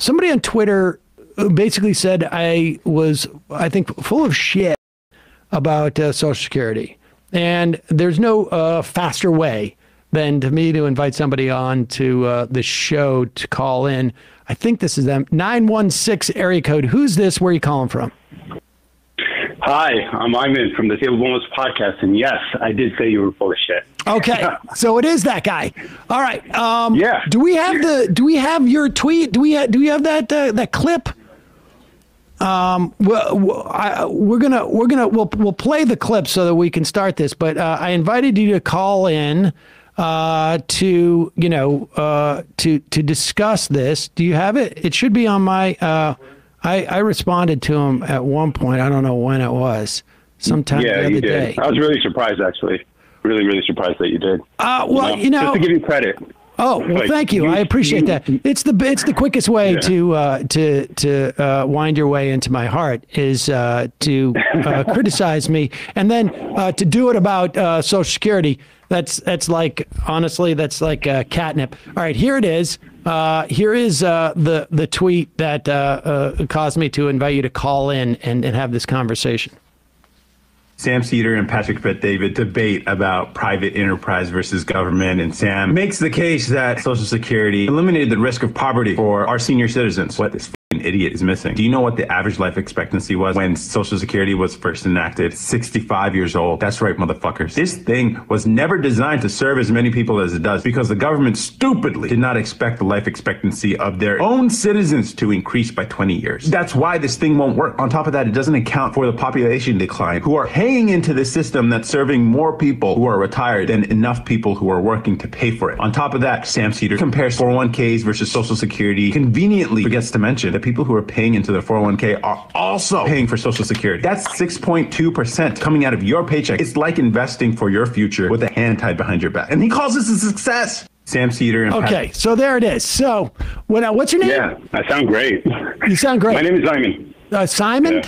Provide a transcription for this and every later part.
somebody on Twitter basically said I was, I think, full of shit about uh, Social Security. And there's no uh, faster way than to me to invite somebody on to uh, the show to call in. I think this is them. 916 area code. Who's this? Where are you calling from? Hi, I'm Ayman from the Table Moments podcast, and yes, I did say you were full of shit. Okay, so it is that guy. All right. Um, Yeah. Do we have the? Do we have your tweet? Do we? Ha- do we have that uh, that clip? Um, well, I, we're gonna we're gonna we'll we'll play the clip so that we can start this. But uh, I invited you to call in uh, to you know uh, to to discuss this. Do you have it? It should be on my. Uh, I I responded to him at one point. I don't know when it was. Sometime yeah, the other you did. day. I was really surprised, actually. Really, really surprised that you did. Uh, well, you know, just to give you credit. Oh well, Like, thank you. you- I appreciate that. It's the it's the quickest way Yeah. to uh, to to uh, wind your way into my heart is uh, to uh, criticize me and then uh, to do it about uh, Social Security. That's that's like honestly, that's like catnip. All right, here it is. Uh, here is uh, the the tweet that uh, uh, caused me to invite you to call in and, and have this conversation. Sam Seder and Patrick David debate about private enterprise versus government, and Sam makes the case that Social Security eliminated the risk of poverty for our senior citizens. What this idiot is missing. Do you know what the average life expectancy was when Social Security was first enacted? 65 years old. That's right, motherfuckers. This thing was never designed to serve as many people as it does because the government stupidly did not expect the life expectancy of their own citizens to increase by 20 years. That's why this thing won't work. On top of that, it doesn't account for the population decline who are paying into the system that's serving more people who are retired than enough people who are working to pay for it. On top of that, Sam Seder compares 401ks versus Social Security, conveniently forgets to mention that people who are paying into their 401k are also paying for Social Security. That's 6.2% coming out of your paycheck. It's like investing for your future with a hand tied behind your back. And he calls this a success. Sam Seder and Pat- Okay, so there it is. So, what, uh, what's your name? Yeah, I sound great. You sound great. My name is Simon. Uh, Simon.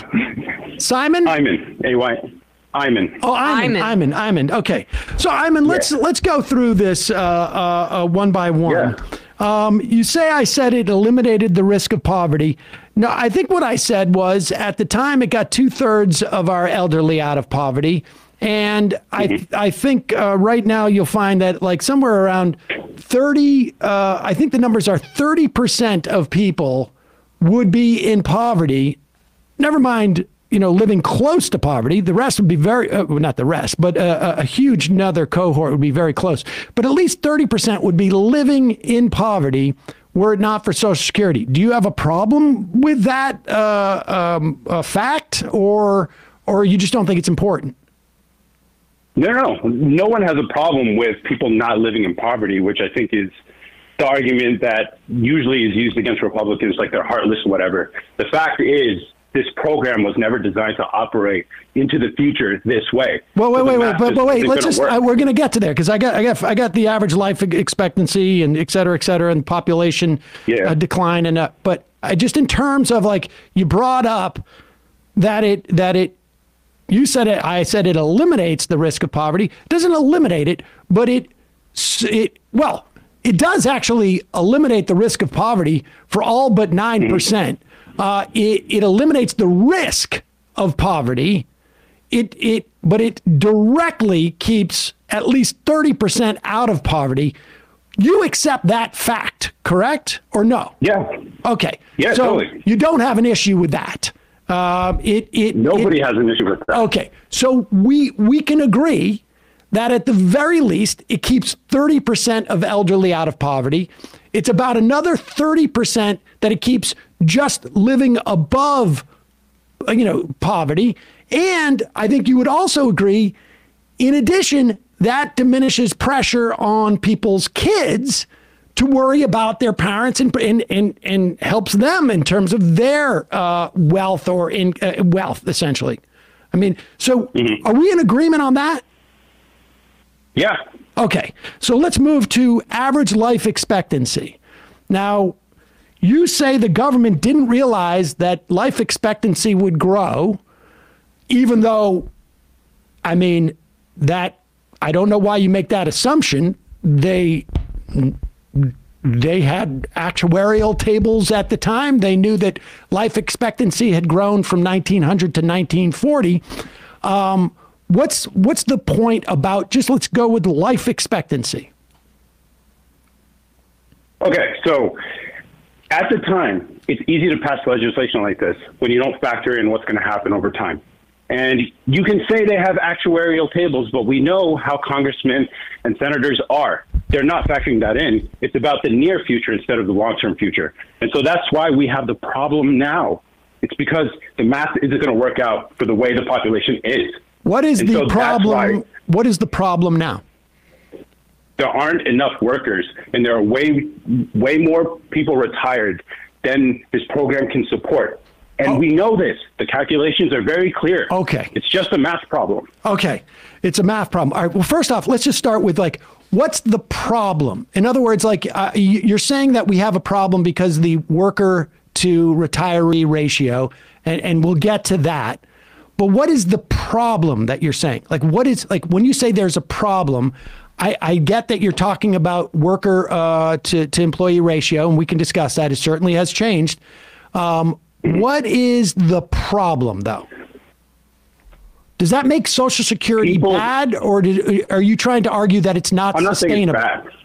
Simon. Ayman. A Y. Ayman. Oh, Ayman, Ayman, Ayman. Okay, so Ayman, let's let's go through this uh, uh, uh, one by one. Um, you say I said it eliminated the risk of poverty. No, I think what I said was at the time it got two thirds of our elderly out of poverty, and I I think uh, right now you'll find that like somewhere around thirty. Uh, I think the numbers are thirty percent of people would be in poverty. Never mind, you know, living close to poverty. The rest would be very, uh, well, not the rest, but uh, a, a huge another cohort would be very close. But at least 30% would be living in poverty were it not for Social Security. Do you have a problem with that uh, um, uh, fact, or or you just don't think it's important? No, no, no one has a problem with people not living in poverty, which I think is the argument that usually is used against Republicans, like they're heartless or whatever. The fact is, this program was never designed to operate into the future this way. Well, wait, So wait, wait, but, but wait. Let's just uh, we're going to get to there because I got I got I got the average life expectancy and et cetera, et cetera, and population uh, decline and uh, but I just in terms of like you brought up that it that it you said it I said it eliminates the risk of poverty. It doesn't eliminate it, but it it well it does actually eliminate the risk of poverty for all but 9 percent. Uh, it, it eliminates the risk of poverty. It it but it directly keeps at least 30% out of poverty. You accept that fact correct or no? Yeah. Okay. Yeah, so totally. you don't have an issue with that. Um, it it Nobody it- has an issue with that. okay. So we we can agree that at the very least it keeps 30% of elderly out of poverty. It's about another 30% that it keeps just living above uh, you know poverty. And i think you would also agree in addition that diminishes pressure on people's kids to worry about their parents and and and, and helps them in terms of their uh, wealth or in uh, wealth essentially. I mean so are we in agreement on that yeah okay so let's move to average life expectancy now you say the government didn't realize that life expectancy would grow, even though, I mean, that I don't know why you make that assumption. They they had actuarial tables at the time. They knew that life expectancy had grown from 1900 to 1940. Um, what's what's the point about just let's go with life expectancy? Okay, so at the time, it's easy to pass legislation like this when you don't factor in what's going to happen over time. And you can say they have actuarial tables, but we know how congressmen and senators are. They're not factoring that in. It's about the near future instead of the long term future. And so that's why we have the problem now. It's because the math isn't going to work out for the way the population is. What is and the so problem? What is the problem now? There aren't enough workers, and there are way, way more people retired than this program can support. And oh. we know this. The calculations are very clear. Okay. It's just a math problem. Okay. It's a math problem. All right. Well, first off, let's just start with like, what's the problem? In other words, like, uh, you're saying that we have a problem because the worker to retiree ratio, and, and we'll get to that. But what is the problem that you're saying? Like, what is, like, when you say there's a problem, I, I get that you're talking about worker uh, to, to employee ratio, and we can discuss that. It certainly has changed. Um, what is the problem, though? Does that make Social Security People, bad, or did, are you trying to argue that it's not I'm not sustainable? Saying it's, bad.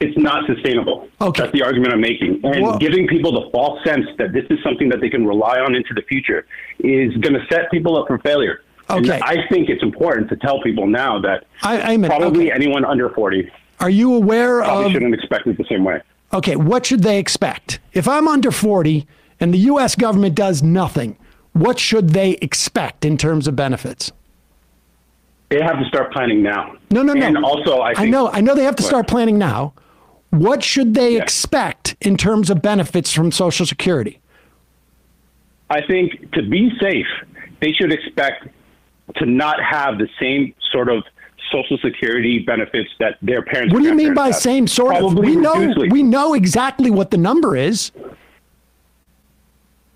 It's not sustainable. Okay. That's the argument I'm making. And giving people the false sense that this is something that they can rely on into the future is going to set people up for failure. Okay. And I think it's important to tell people now that I, probably okay. anyone under 40 are you aware probably of shouldn't expect it the same way. Okay, what should they expect? If I'm under 40 and the US government does nothing, what should they expect in terms of benefits? They have to start planning now. No, no, no. And also, I, I know, I know they have to start planning now. What should they yeah. expect in terms of benefits from Social Security? I think to be safe, they should expect to not have the same sort of social security benefits that their parents. What do you mean by have. same sort Probably of? We know we know exactly what the number is.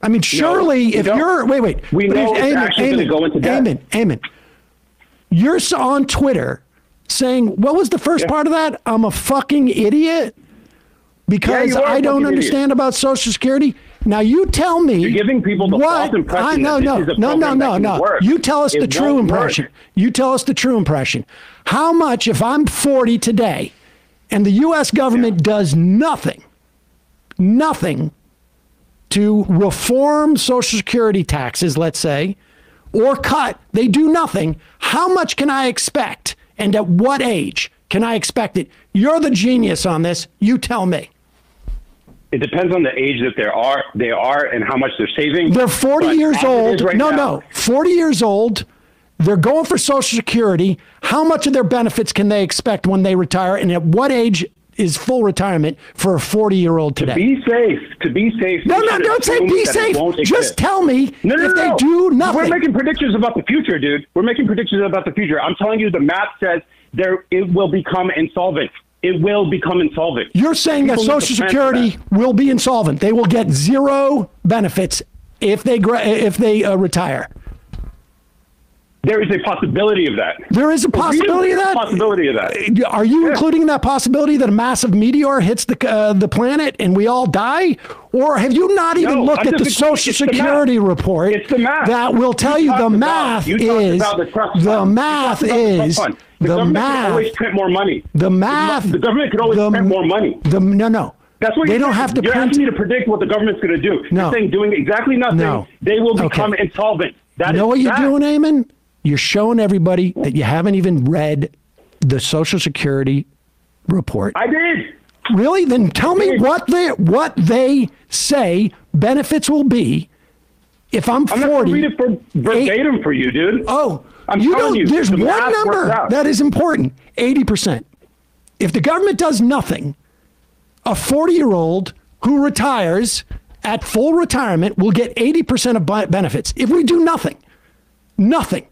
I mean, surely no, if you're wait wait we know it's Amen, actually going to go into debt. Amen, amen. You're on Twitter saying what was the first yeah. part of that? I'm a fucking idiot because yeah, I don't understand idiot. about Social Security. Now you tell me. You're giving people the what, false impression. I, no, no, no, no, no, no. Work. You tell us it the true impression. Work. You tell us the true impression. How much, if I'm 40 today, and the U.S. government yeah. does nothing, nothing to reform Social Security taxes, let's say, or cut, they do nothing. How much can I expect, and at what age can I expect it? You're the genius on this. You tell me. It depends on the age that they are, they are, and how much they're saving. They're 40 years old. Right no, now, no, 40 years old. They're going for Social Security. How much of their benefits can they expect when they retire, and at what age is full retirement for a 40 year old today? To be safe. To be safe. No, no, don't say be safe. Just tell me no, no, if no, they do nothing. We're making predictions about the future, dude. We're making predictions about the future. I'm telling you, the math says there it will become insolvent it will become insolvent. You're saying People that Social Security that. will be insolvent. They will get zero benefits if they if they uh, retire. There is a possibility of that. There is a possibility of that. Possibility of that. Are you yeah. including that possibility that a massive meteor hits the uh, the planet and we all die, or have you not even no, looked at the Social Security the report that will tell you, you the math about, is the, the math is the, the government math. Can always print more money. The math. The, government could always the, print more money. The no no. That's what they don't have to. You're print. asking me to predict what the government's going to do. No. You're saying doing exactly nothing. No. They will become okay. insolvent. That you know what you're that. doing, Eamon? You're showing everybody that you haven't even read the Social Security report. I did. Really? Then tell me what they what they say benefits will be if I'm, I'm 40. I'm not read it for verbatim eight, for you, dude. Oh, I'm you don't. You, there's the one number that is important: eighty percent. If the government does nothing, a 40 year old who retires at full retirement will get 80% of benefits. If we do nothing, nothing.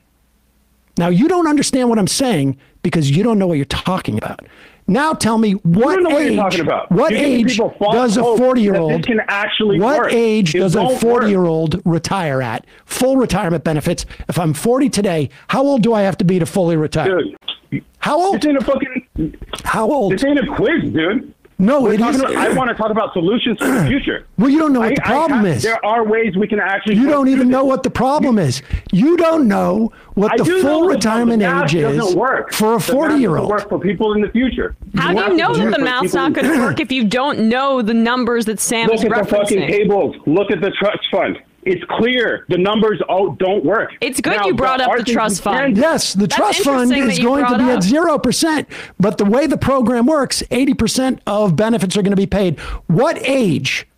Now, you don't understand what I'm saying because you don't know what you're talking about. Now tell me what age? What, what age does a 40 year old can actually What work. age it does a 40 year old retire at? Full retirement benefits. If I'm 40 today, how old do I have to be to fully retire? Dude, how old? This ain't a fucking. How old? This ain't a quiz, dude. No, We're it talking about- I want to talk about solutions for the future. Well, you don't know what I- the I problem have- is. There are ways we can actually. You don't even know what the problem is. You don't know what I the full retirement math age is work. for a forty-year-old. Work for people in the future. How do you know that the for math's not going to work if you don't know the numbers that Sam Look is at the fucking tables. Look at the trust fund. It's clear the numbers all don't work. It's good Now, you brought there up are the trust fund. Yes, the That's trust fund is going to be up. at 0%. But the way the program works, 80% of benefits are going to be paid. What age,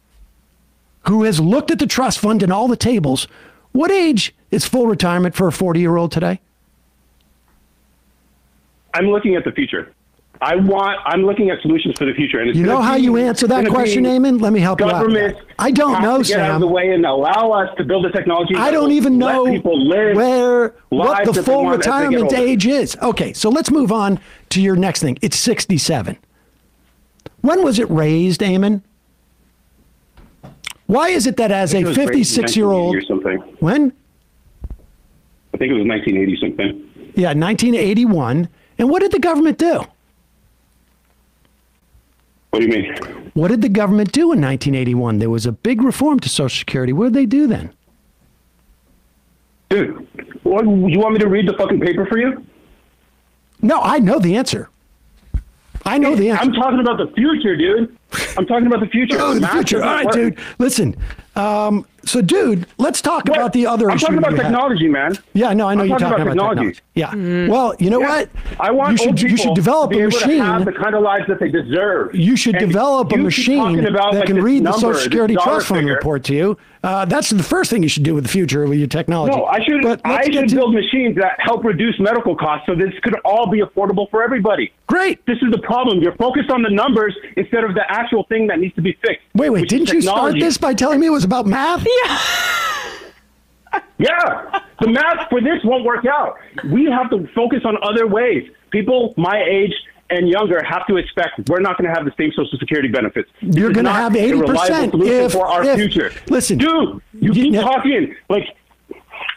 who has looked at the trust fund and all the tables, what age is full retirement for a 40 year old today? I'm looking at the future. I want. I'm looking at solutions for the future. And it's You know how be- you answer that question, Eamon? Let me help you out. with Government. that. I don't know, to get out of the way and allow us to build the technology. I don't even know where what the full want as they get retirement age is. Okay, so let's move on to your next thing. It's 67. When was it raised, Eamon? Why is it that as a was raised in 56 year old or something. when? I think it was 1980 something. Yeah, 1981. And what did the government do? What do you mean? What did the government do in 1981? There was a big reform to Social Security. What did they do then? Dude, what, you want me to read the fucking paper for you? No, I know the answer. I know the answer. I'm talking about the future, dude. I'm talking about the future. Oh, the Math future. All right, work. dude. Listen. Um, so, dude, let's talk What? about the other I'm talking about you had. technology, man. Yeah, no, I know I'm you're talking talking about about, technology. Yeah. Well, you know Yeah. what? I want you should old you should develop to be a able to have machine. the kind of lives that they deserve. You should And develop a you keep machine about, that like, can this read the Social Security Trust Fund report to you. Uh, that's the first thing you should do with the future with your technology. No, I should. But I let's should to- build machines that help reduce medical costs, so this could all be affordable for everybody. Great. This is the problem. You're focused on the numbers instead of the actual thing that needs to be fixed. Wait, wait. Didn't you start this by telling me it was about math? Yeah, yeah. the math for this won't work out. We have to focus on other ways. People my age and younger have to expect we're not going to have the same Social Security benefits. This You're gonna have 80% reliable solution if- for our if- future. listen, dude, you you- keep yeah. talking like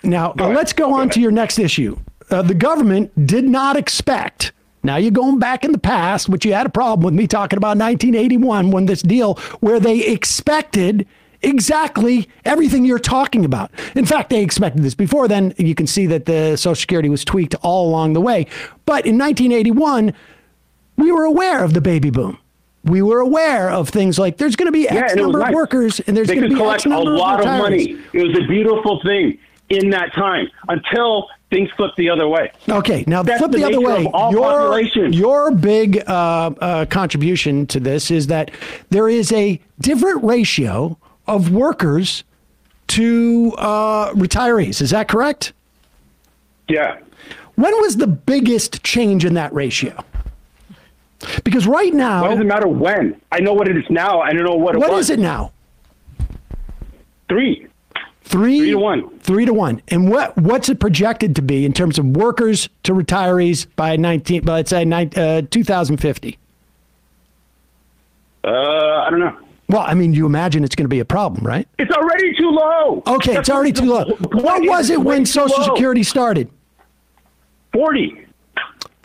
Now, Go uh, let's go Go on ahead. to your next issue. Uh, the government did not expect. Now you're going back in the past, which you had a problem with me talking about 1981 when this deal where they expected exactly everything you're talking about. In fact, they expected this before then. You can see that the Social Security was tweaked all along the way. But in 1981, we were aware of the baby boom. We were aware of things like there's going to be X was number of nice. workers and there's going to be collect X number a lot of retirees. money. It was a beautiful thing in that time until things flipped the other way. Okay, now That's flip the the, other way. your, your big uh, uh, contribution to this is that there is a different ratio of workers to uh, retirees. Is that correct? Yeah. When was the biggest change in that ratio? Because right now, What does it matter when? I know what it is now. I don't know what it what was. is it now? Three. Three, Three to one. Three to one. And what what's it projected to be in terms of workers to retirees by 19, by, let's say nine, uh, 2050? Uh, I don't know. Well, I mean, you imagine it's going to be a problem, right? It's already too low. Okay, That's it's already too low. What was it when Social. Security started? 40.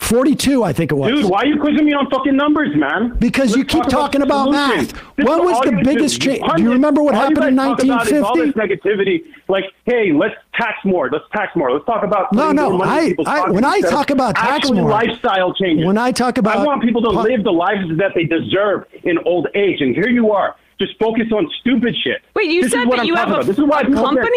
42, I think it was. Dude, why are you quizzing me on fucking numbers, man? Because you keep talk talking about solutions. math. This What is was the biggest change? Do you remember what all happened you in guys talk about is all this negativity, like, hey, let's tax more. Let's tax more. Let's talk about No, no, money I- I- when I talk about tax more- lifestyle changes. When I talk about I want people to pu- live the lives that they deserve in old age, and here you are. Just focus on stupid shit. Wait, you This said that I'm you have talking a- This is why a company?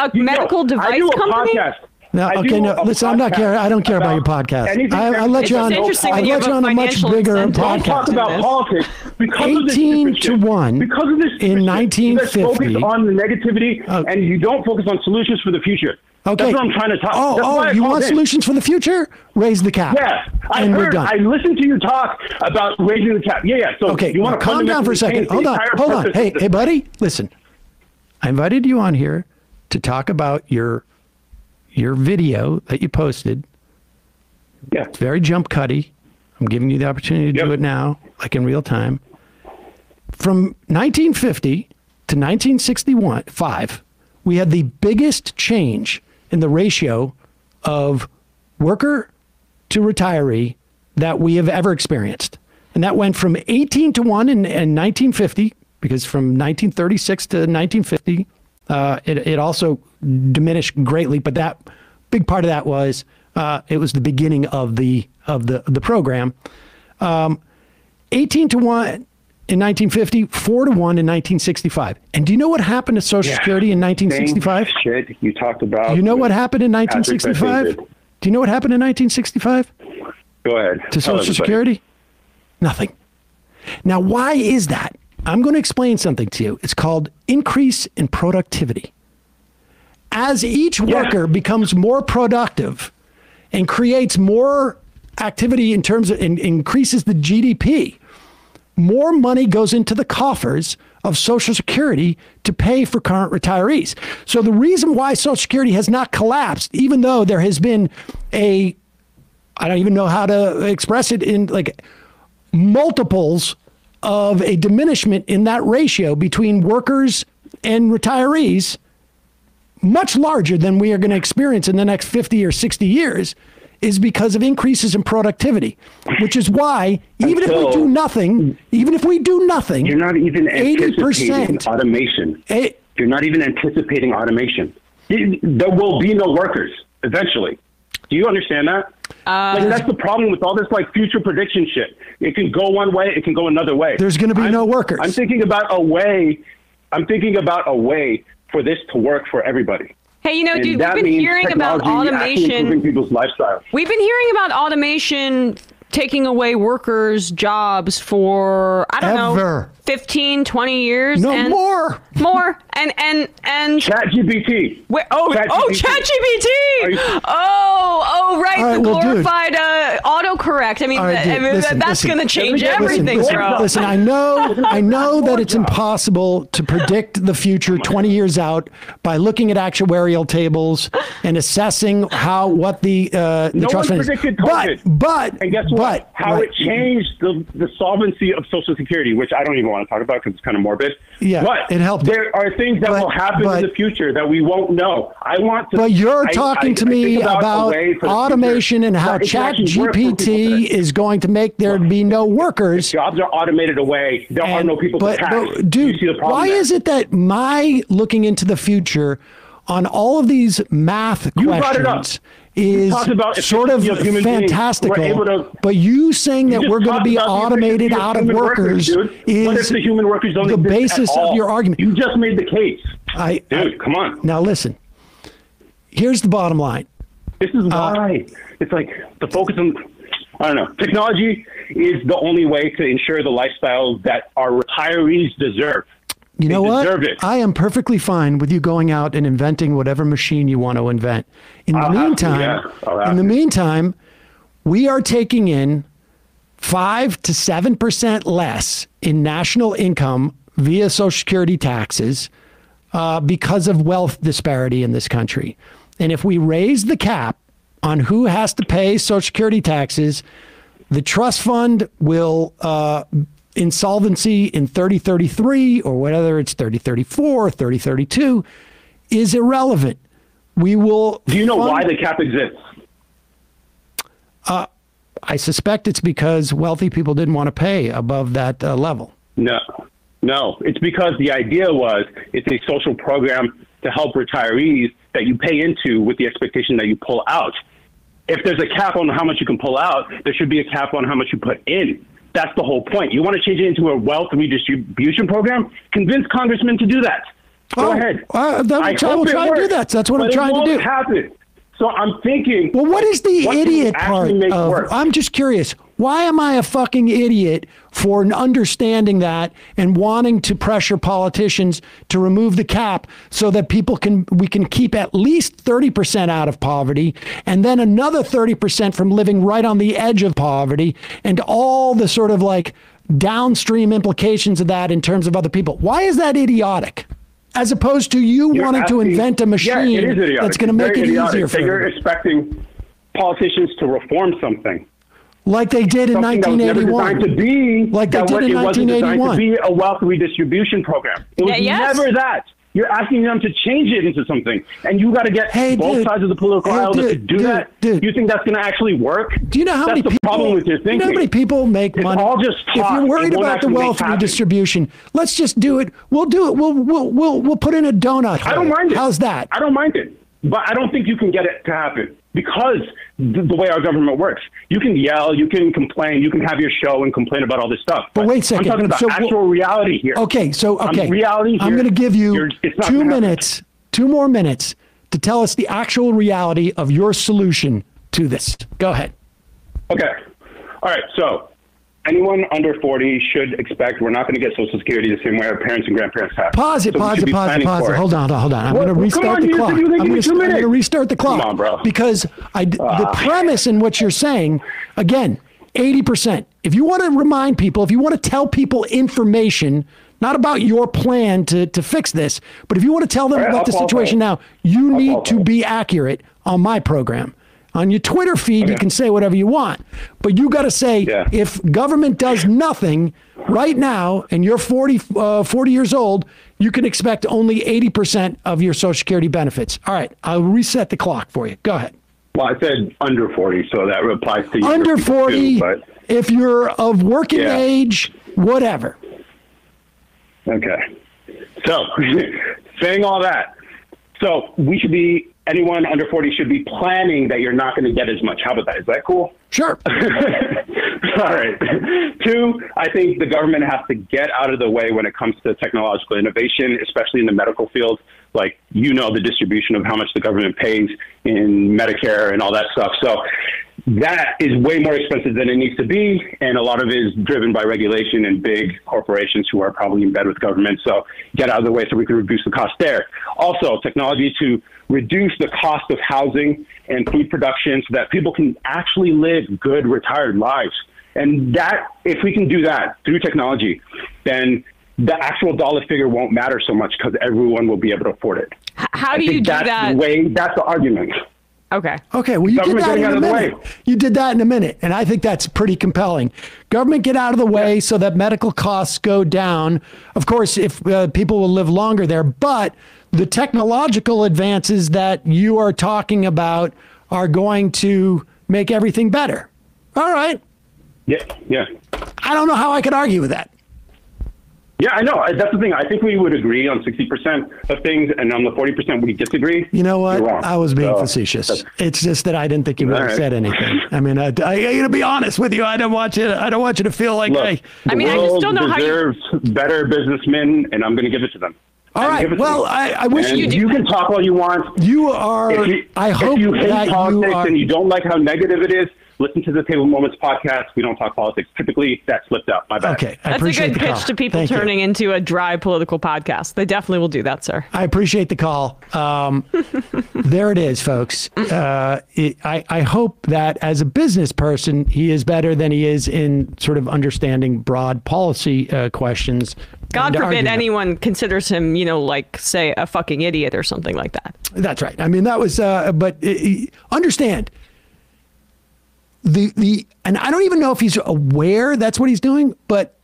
A You know, medical I device do a company? podcast. No, I okay, do no, listen, I'm not podcast care. I don't care about your podcast. I, that I let you on. I let you a on a much bigger incentive. Don't talk podcast. about politics because of this 18 to 1 because of this in stupid shit. You guys 1950. focus on the negativity Oh. and you don't focus on solutions for the future. Okay. That's what I'm trying to talk. Oh, oh, you want in. solutions for the future? Raise the cap. Yeah, I and we're heard. done. I listened to you talk about raising the cap. Yeah, yeah. So Okay, you want to calm down for a second. Hold on, hold on. Hey, hey, buddy, listen. I invited you on here to talk about your your video that you posted. Yeah. It's very jump cutty. I'm giving you the opportunity to do it now, like in real time. From 1950 to 1961, five, we had the biggest change in the ratio of worker to retiree that we have ever experienced. and that went from 18 to 1 in, in 1950, because from 1936 to 1950, uh, it, it also diminished greatly. But that big part of that was uh, it was the beginning of the of the the program. Um, 18 to 1 in 1950, 4 to 1 in 1965. And do you know what happened to Social Yeah. Security in 1965? Shit you talked about. You know what happened in 1965? Do you know what happened in 1965 Go ahead. to Social. Security? Nothing. Now, why is that? I'm going to explain something to you. It's called increase in productivity. As each worker becomes more productive and creates more activity in terms of and increases the GDP, more money goes into the coffers of Social Security to pay for current retirees. So the reason why Social Security has not collapsed, even though there has been a, I don't even know how to express it in like multiples of a diminishment in that ratio between workers and retirees, much larger than we are going to experience in the next 50 or 60 years, is because of increases in productivity, which is why even if we do nothing, even if we do nothing, You're not even 80%. anticipating automation. Eh, You're not even anticipating automation. There will be no workers eventually. Do you understand that? Uh, like, that's the problem with all this like future prediction shit. It can go one way, it can go another way. There's gonna be I'm- no workers. I'm thinking about a way. I'm thinking about a way for this to work for everybody. Hey, you know, And dude, we've been hearing about technology improving automation. people's lifestyles. We've been hearing about automation taking away workers' jobs for I don't know Ever. 15, 20 years. no and more. More. And and and ChatGPT. Wait, oh, ChatGPT. oh, Are ChatGPT! you- Oh, oh, right, All right, the well, glorified uh, autocorrect. I mean, All right, I mean listen, that's listen. going to change Listen, everything, listen, bro. listen, I know, I know that it's impossible to predict the future 20 years out by looking at actuarial tables and assessing how what the uh, the No trust one fund is. predicted But but And guess what? But, How right. it changed the, the solvency of Social Security, which I don't even want to talk about because it's kind of morbid. Yeah, but it helped. There are things that But- will happen but- in the future that we won't know. I want to. But you're I- talking I- to I me about, about, a way for the automation and how that it can Chat actually work for people GPT is going to make there be no workers. Jobs are automated away. There are no people but, but, dude, you see the problem why there? is it that my looking into the future on all of these math You brought it up. questions is about sort of fantastical? To- but you saying You that we're going to be automated out of workers if is the human workers don't the basis of your argument. You just made the case, I, dude. I- come on. now listen. Here's the bottom line. This is uh, why it's like the focus on. I don't know. Technology is the only way to ensure the lifestyle that our retirees deserve. You They know what? it. I am perfectly fine with you going out and inventing whatever machine you want to invent. In the I'll have to, meantime, yeah. In the to. meantime, we are taking in five to seven percent less in national income via Social Security taxes uh, because of wealth disparity in this country. And if we raise the cap on who has to pay Social Security taxes, the trust fund will uh, insolvency in 3033 or whether it's 3034 or 3032 is irrelevant. We will. Do you know fund- why the cap exists? I suspect it's because wealthy people didn't want to pay above that uh, level. No, no. It's because the idea was it's a social program to help retirees that you pay into with the expectation that you pull out. If there's a cap on how much you can pull out, there should be a cap on how much you put in. That's the whole point. You want to change it into a wealth redistribution program? Convince congressmen to do that. Go Oh, ahead. uh, I will try to do that. That's what I'm trying to do. Happen. So I'm thinking. Well, what is the idiot part of? I'm just curious. Why am I a fucking idiot for understanding that and wanting to pressure politicians to remove the cap so that people can we can keep at least 30% out of poverty and then another 30% from living right on the edge of poverty and all the sort of like downstream implications of that in terms of other people. Why is that idiotic? As opposed to you You're wanting to invent a machine yeah, it is idiotic. that's going to make it idiotic easier for you're everybody. expecting politicians to reform something. Like they did in something that was never 1981. to be Like they did what- in it wasn't designed 1981. to be a wealth redistribution program. It was Yeah, yes. never that. You're asking them to change it into something, and you got to get Hey, both dude. sides of the political Hey, aisle to do dude, that. dude. You think that's going to actually work? Do you know how that's many the people? problem with your you thinking? know how many people make It's money? all just if you're worried about the wealth redistribution, let's just do it. We'll do it. We'll we'll we'll we'll, we'll put in a donut. I don't mind it. How's that? I don't mind it. But I don't think you can get it to happen because the, the way our government works. You can yell, you can complain, you can have your show and complain about all this stuff. But wait a second. I'm talking about So, actual reality here. Okay, so Um, okay, reality I'm going to give you you're- it's not two gonna happen. minutes, two more minutes to tell us the actual reality of your solution to this. Go ahead. Okay. All right. So anyone under 40 should expect we're not going to get Social Security the same way our parents and grandparents have. Pause it, So pause it, pause it, pause it. Hold on, hold on. I'm going to restart the clock. you were gonna I'm going to restart the clock. Come on, bro. Because I, the Ah. premise in what you're saying, again, 80%. If you want to remind people, if you want to tell people information, not about your plan to, to fix this, but if you want to tell them right, about I'll the situation it. now, you I'll need to be accurate on my program. On your Twitter feed, you can say whatever you want, but you got to say Yeah. if government does nothing right now and you're 40, uh, 40 years old, you can expect only 80% of your Social Security benefits. All right, I'll reset the clock for you. Go ahead. Well, I said under 40, so that applies to you. Under 40, Too, but if you're of working Yeah. age, whatever. Okay. So, saying all that, so we should be, anyone under 40 should be planning that you're not going to get as much. How about that? Is that cool? Sure. all right. Two, I think the government has to get out of the way when it comes to technological innovation, especially in the medical field. Like, you know, the distribution of how much the government pays in Medicare and all that stuff. So, that is way more expensive than it needs to be, and a lot of it is driven by regulation and big corporations who are probably in bed with government. So get out of the way so we can reduce the cost there. Also, technology to reduce the cost of housing and food production so that people can actually live good retired lives. And that, if we can do that through technology, then the actual dollar figure won't matter so much because everyone will be able to afford it. How do you do that's that? The way, that's the argument. Okay. Okay, well, you did that in out a of the minute. way. You did that in a minute, and I think that's pretty compelling. Government get out of the way so that medical costs go down. Of course, if uh, people will live longer there, but the technological advances that you are talking about are going to make everything better. All right. Yeah, yeah. I don't know how I could argue with that. Yeah, I know. That's the thing. I think we would agree on 60% of things, and on the 40% we disagree. You know what? I was being So, facetious. It's just that I didn't think you really All right. said anything. I mean, I, I, I gotta be honest with you. I don't want you. I don't want you to feel like Look, I. the I mean, I just world don't know how you- deserves better businessmen, and I'm going to give it to them. All I'm gonna right. give it to Well. I, I wish you. you, can talk all you want. You are. If you, I hope if you hate that you politics are. and you don't like how negative it is, listen to the Table Moments podcast. We don't talk politics. Typically, that slipped out. My bad. Okay, I That's a good the pitch call. to people Thank you. turning into a dry political podcast. They definitely will do that, sir. I appreciate the call. Um, there it is, folks. Uh, it, I, I hope that as a business person, he is better than he is in sort of understanding broad policy uh, questions. God forbid anyone considers him, you know, like say a fucking idiot or something like that. That's right. I mean, that was, uh, but uh, understand the the, and I don't even know if he's aware that's what he's doing, but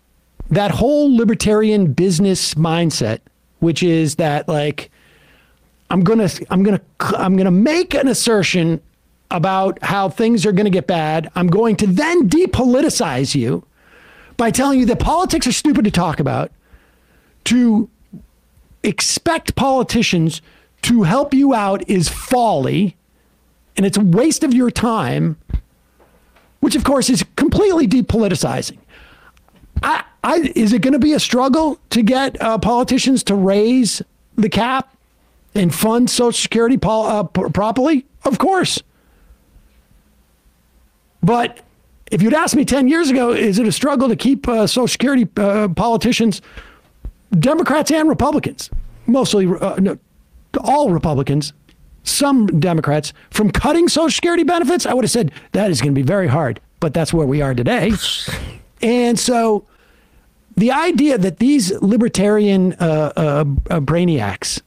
that whole libertarian business mindset, which is that like, I'm gonna, I'm gonna, I'm gonna make an assertion about how things are gonna get bad. I'm going to then depoliticize you by telling you that politics are stupid to talk about, to expect politicians to help you out is folly and it's a waste of your time, which of course is completely depoliticizing. I, I, is it going to be a struggle to get uh, politicians to raise the cap and fund Social Security pol- uh, p- properly? Of course. But if you'd asked me 10 years ago, is it a struggle to keep uh, Social Security uh, politicians, Democrats and Republicans, mostly uh, no, all Republicans, some Democrats, from cutting Social Security benefits? I would have said that is going to be very hard, but that's where we are today. And so the idea that these libertarian uh, uh, uh, brainiacs,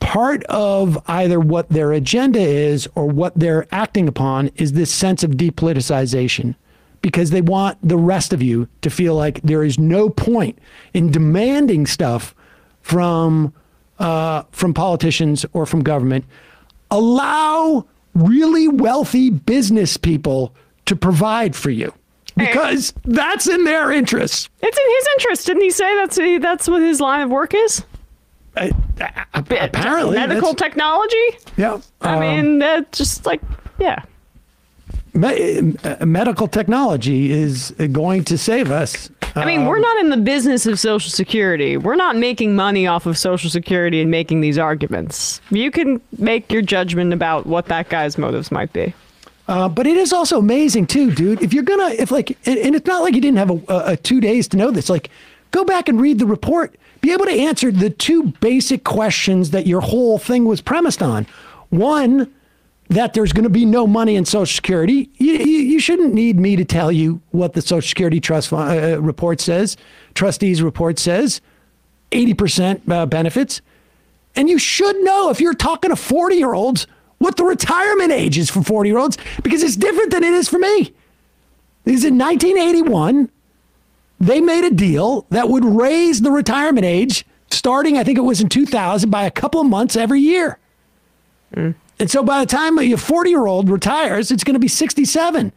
part of either what their agenda is or what they're acting upon is this sense of depoliticization because they want the rest of you to feel like there is no point in demanding stuff from uh, from politicians or from government. Allow really wealthy business people to provide for you because that's in their interest. It's in his interest, didn't he say that's that's what his line of work is? Uh, apparently, medical technology. Yeah, I um, mean, that just like yeah. Me- uh, medical technology is going to save us. I mean, Um, we're not in the business of Social Security. We're not making money off of Social Security and making these arguments. You can make your judgment about what that guy's motives might be. Uh, but it is also amazing too, dude. If you're gonna, if like, and, and it's not like you didn't have a, a, a two days to know this. Like, go back and read the report. Be able to answer the two basic questions that your whole thing was premised on. One, that there's going to be no money in Social Security. You, you, you shouldn't need me to tell you what the Social Security Trust Fund, uh, report says, trustees report says, 80% uh, benefits. And you should know if you're talking to 40 year olds what the retirement age is for 40 year olds because it's different than it is for me. Because in 1981, they made a deal that would raise the retirement age starting, I think it was in 2000, by a couple of months every year. And so by the time a 40 year old retires, it's going to be 67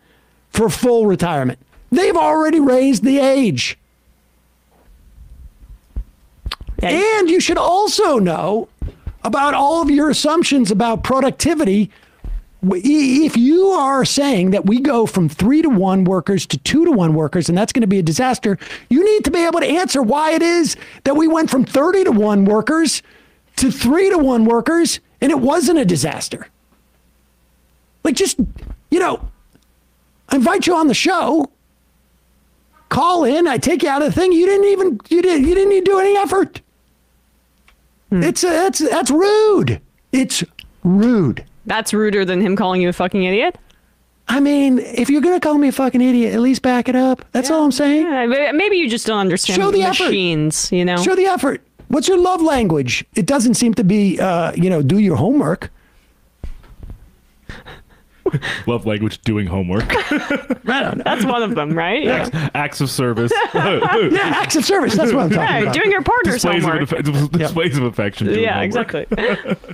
for full retirement. They've already raised the age. And you should also know about all of your assumptions about productivity. If you are saying that we go from three to one workers to two to one workers, and that's going to be a disaster, you need to be able to answer why it is that we went from 30 to one workers to three to one workers and it wasn't a disaster. Like, just, you know, I invite you on the show. Call in. I take you out of the thing. You didn't even you didn't you didn't do any effort. It's uh, that's that's rude. It's rude. That's ruder than him calling you a fucking idiot. I mean, if you're gonna call me a fucking idiot, at least back it up. That's all I'm saying. Yeah, maybe you just don't understand Show the effort. machines. You know. Show the effort. What's your love language? It doesn't seem to be, uh, you know, do your homework. Love language doing homework. I don't know. That's one of them, right? Yeah. Acts of service. Yeah, acts of service. That's what I'm talking Yeah, about. doing your partner's displays, of, homework. aff- displays of affection. doing Yeah, homework. exactly.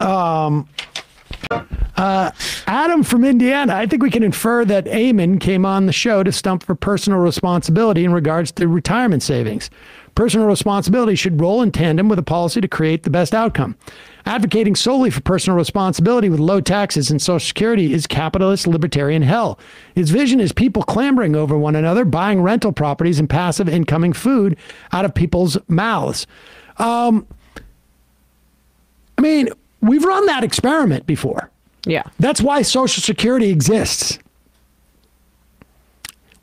Adam from Indiana, I think we can infer that Eamon came on the show to stump for personal responsibility in regards to retirement savings. Personal responsibility should roll in tandem with a policy to create the best outcome. Advocating solely for personal responsibility with low taxes and Social Security is capitalist libertarian hell. His vision is people clambering over one another, buying rental properties and passive incoming food out of people's mouths. Um, I mean, we've run that experiment before. Yeah. That's why Social Security exists.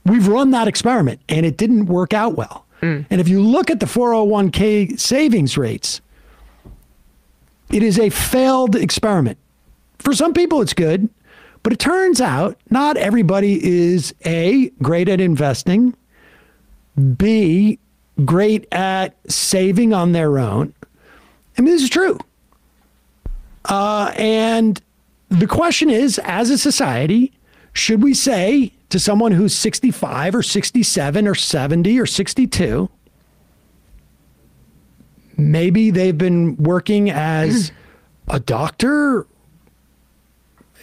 We've run that experiment and it didn't work out well. And if you look at the 401k savings rates, it is a failed experiment. For some people, it's good, but it turns out not everybody is A, great at investing, B, great at saving on their own. I mean, this is true. Uh, and the question is, as a society, should we say to someone who's 65 or 67 or 70 or 62, maybe they've been working as a doctor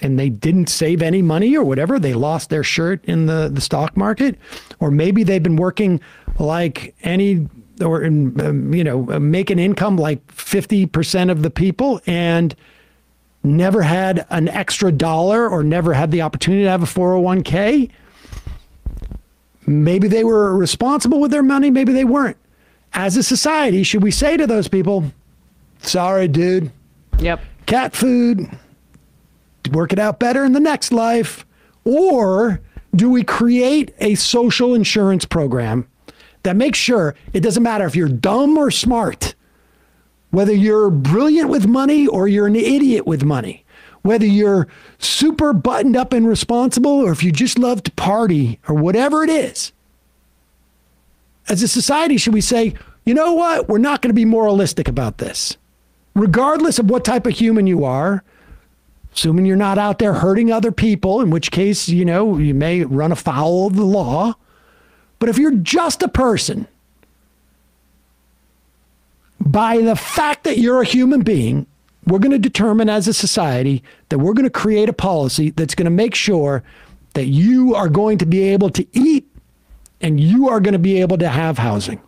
and they didn't save any money or whatever, they lost their shirt in the, the stock market, or maybe they've been working like any or um, you know make an income like 50% of the people and never had an extra dollar or never had the opportunity to have a 401k maybe they were responsible with their money maybe they weren't. As a society should we say to those people sorry dude. Yep. cat food. Work it out better in the next life. Or do we create a social insurance program that makes sure it doesn't matter if you're dumb or smart whether you're brilliant with money or you're an idiot with money, whether you're super buttoned up and responsible or if you just love to party or whatever it is. As a society, should we say, you know what? We're not going to be moralistic about this. Regardless of what type of human you are, assuming you're not out there hurting other people, in which case, you know, you may run afoul of the law. But if you're just a person, by the fact that you're a human being, we're going to determine as a society that we're going to create a policy that's going to make sure that you are going to be able to eat and you are going to be able to have housing.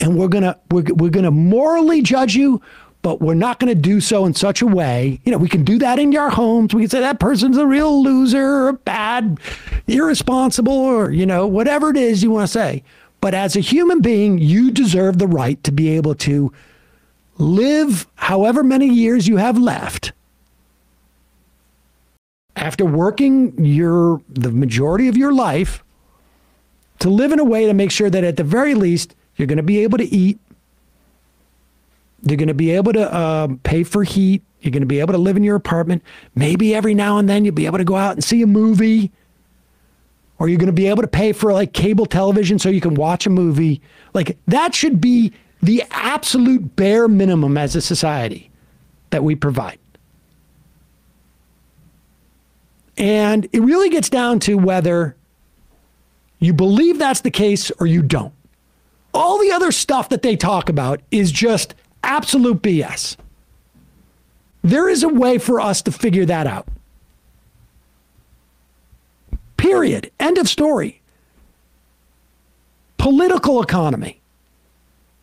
And we're going to we're, we're going to morally judge you, but we're not going to do so in such a way. You know, we can do that in your homes. We can say that person's a real loser or bad, irresponsible, or, you know, whatever it is you want to say. But as a human being, you deserve the right to be able to live however many years you have left after working your the majority of your life to live in a way to make sure that at the very least you're going to be able to eat you're going to be able to um, pay for heat you're going to be able to live in your apartment. Maybe every now and then you'll be able to go out and see a movie or you're going to be able to pay for like cable television so you can watch a movie. Like that should be the absolute bare minimum as a society that we provide. And it really gets down to whether you believe that's the case or you don't. All the other stuff that they talk about is just absolute BS. There is a way for us to figure that out. Period. End of story. Political economy.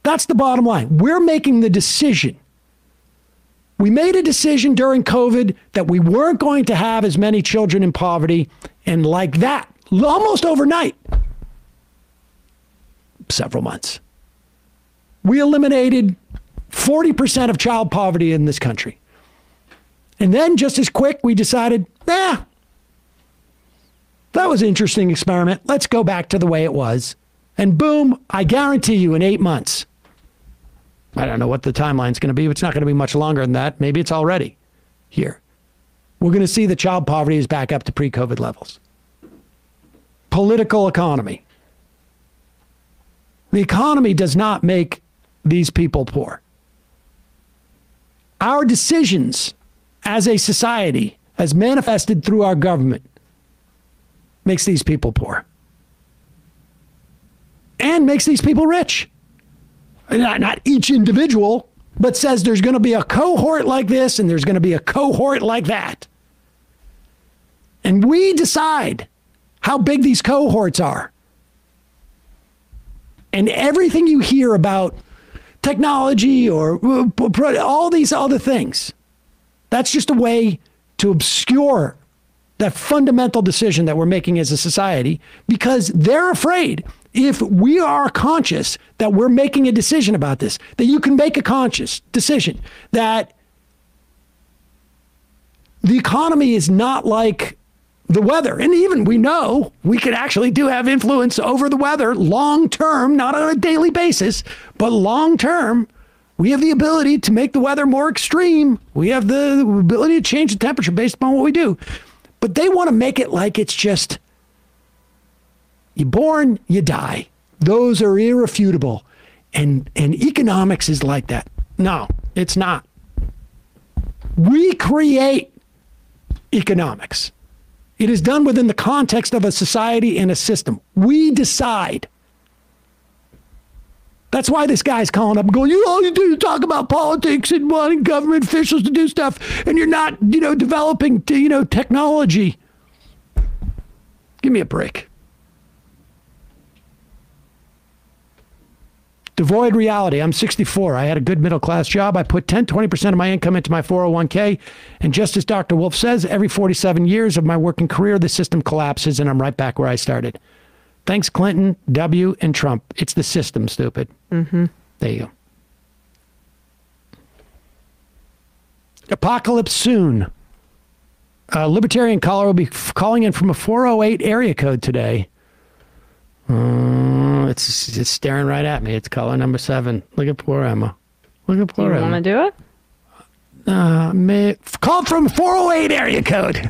That's the bottom line. We're making the decision. We made a decision during COVID that we weren't going to have as many children in poverty. And like that, almost overnight, several months, we eliminated 40% of child poverty in this country. And then just as quick, we decided, eh, that was an interesting experiment. Let's go back to the way it was. And boom, I guarantee you in eight months, I don't know what the timeline's going to be. But It's not going to be much longer than that. Maybe it's already here. We're going to see the child poverty is back up to pre COVID levels. Political economy. The economy does not make these people poor. Our decisions as a society, as manifested through our government, makes these people poor and makes these people rich not, not each individual, but says there's going to be a cohort like this and there's going to be a cohort like that. And we decide how big these cohorts are. And everything you hear about technology or uh, all these other things, that's just a way to obscure that fundamental decision that we're making as a society because they're afraid if we are conscious that we're making a decision about this, that you can make a conscious decision that the economy is not like the weather. And even we know we could actually do have influence over the weather long term, not on a daily basis, but long term. We have the ability to make the weather more extreme. We have the ability to change the temperature based upon what we do. But they want to make it like it's just you born, you die. Those are irrefutable. And and economics is like that. No, it's not. We create economics. It is done within the context of a society and a system. We decide. That's why this guy's calling up and going, you all you do is talk about politics and wanting government officials to do stuff, and you're not, you know, developing, you know, technology. Give me a break. Devoid reality. I'm 64. I had a good middle class job. I put 10, 20% of my income into my 401k. And just as Dr. Wolff says, every 47 years of my working career, the system collapses and I'm right back where I started. Thanks, Clinton, W, and Trump. It's the system, stupid. Mm-hmm. There you go. Apocalypse soon. Uh, Libertarian caller will be f- calling in from a 408 area code today. It's it's staring right at me. It's color number seven. Look at poor Emma. Look at poor Emma. you Emma. want to do it? Uh, may, call from 408 area code.